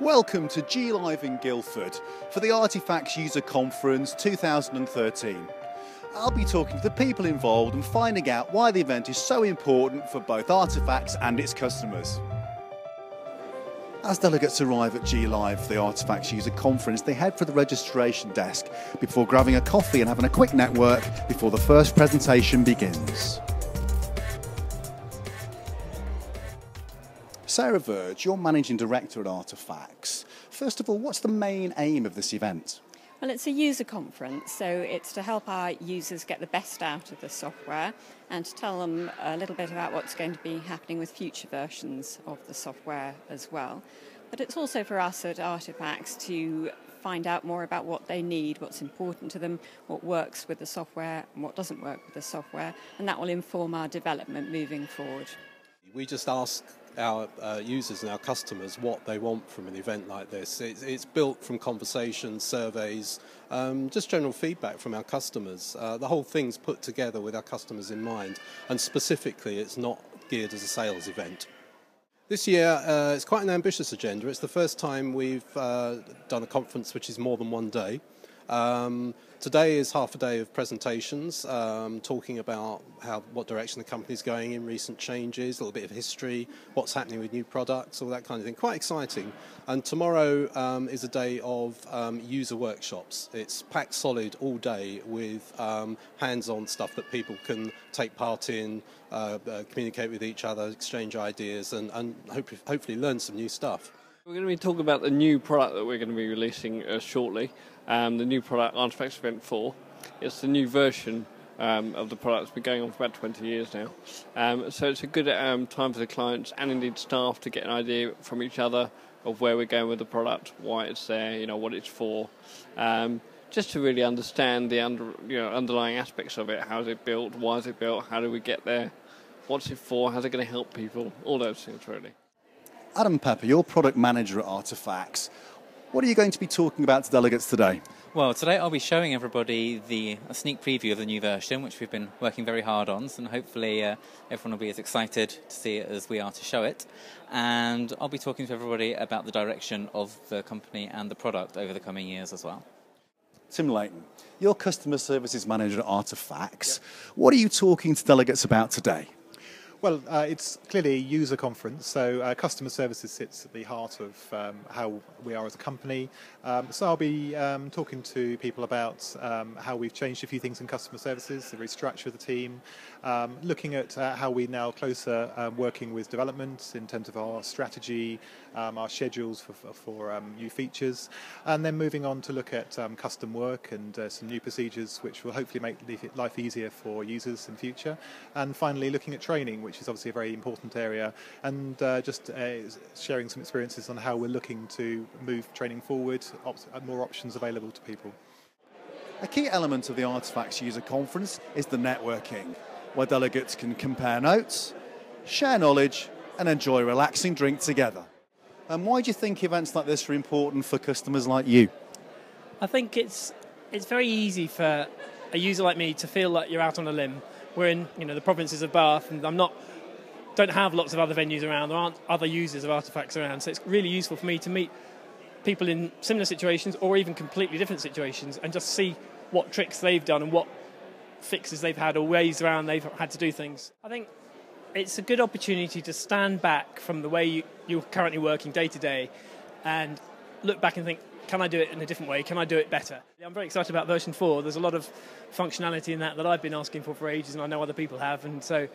Welcome to G Live in Guildford for the Artifax User Conference 2013. I'll be talking to the people involved and finding out why the event is so important for both Artifax and its customers. As delegates arrive at G Live for the Artifax User Conference, they head for the registration desk before grabbing a coffee and having a quick network before the first presentation begins. Sarah Verge, you're Managing Director at Artifax. First of all, what's the main aim of this event? Well, it's a user conference, so it's to help our users get the best out of the software and to tell them a little bit about what's going to be happening with future versions of the software as well. But it's also for us at Artifax to find out more about what they need, what's important to them, what works with the software and what doesn't work with the software, and that will inform our development moving forward. We just ask our uh, users and our customers what they want from an event like this. It's, it's built from conversations, surveys, um, just general feedback from our customers. Uh, the whole thing's put together with our customers in mind, and specifically, it's not geared as a sales event. This year, uh, it's quite an ambitious agenda. It's the first time we've uh, done a conference which is more than one day. Um, today is half a day of presentations, um, talking about how what direction the company is going in, recent changes, a little bit of history, what's happening with new products, all that kind of thing. Quite exciting. And tomorrow um, is a day of um, user workshops. It's packed solid all day with um, hands-on stuff that people can take part in, uh, uh, communicate with each other, exchange ideas, and, and hopefully, hopefully learn some new stuff. We're going to be talking about the new product that we're going to be releasing uh, shortly. Um, the new product, Artifax Event 4. It's the new version um, of the product. It's been going on for about 20 years now. Um, so it's a good um, time for the clients and indeed staff to get an idea from each other of where we're going with the product, why it's there, you know, what it's for. Um, just to really understand the under, you know, underlying aspects of it. How is it built? Why is it built? How do we get there? What's it for? How's it going to help people? All those things, really. Adam Pepper, you're product manager at Artifax. What are you going to be talking about to delegates today? Well, today I'll be showing everybody the a sneak preview of the new version, which we've been working very hard on, and hopefully uh, everyone will be as excited to see it as we are to show it. And I'll be talking to everybody about the direction of the company and the product over the coming years as well. Tim Layton, you're customer services manager at Artifax. Yep. What are you talking to delegates about today? Well, uh, it's clearly a user conference, so uh, customer services sits at the heart of um, how we are as a company. Um, so I'll be um, talking to people about um, how we've changed a few things in customer services, the restructure of the team, um, looking at uh, how we now closer uh, working with development in terms of our strategy, um, our schedules for, for new features, and then moving on to look at custom work and uh, some new procedures which will hopefully make life easier for users in future. And finally, looking at training which is obviously a very important area, and uh, just uh, sharing some experiences on how we're looking to move training forward, op- more options available to people. A key element of the Artifax User Conference is the networking, where delegates can compare notes, share knowledge, and enjoy a relaxing drink together. And why do you think events like this are important for customers like you? I think it's it's very easy for a user like me to feel like you're out on a limb we're in you know the provinces of Bath, and I'm not don't have lots of other venues around. There aren't other users of Artifax around, so it's really useful for me to meet people in similar situations or even completely different situations and just see what tricks they've done and what fixes they've had or ways around they've had to do things. I think it's a good opportunity to stand back from the way you, you're currently working day to day and look back and think, can I do it in a different way? Can I do it better? I'm very excited about version 4. There's a lot of functionality in that that I've been asking for for ages and I know other people have. And so,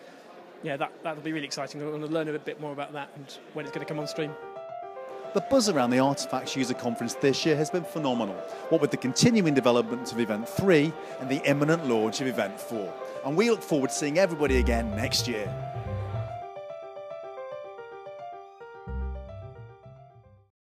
yeah, that, that'll be really exciting. I want to learn a bit more about that and when it's going to come on stream. The buzz around the Artifax User Conference this year has been phenomenal, what with the continuing development of Event 3 and the imminent launch of Event 4. And we look forward to seeing everybody again next year.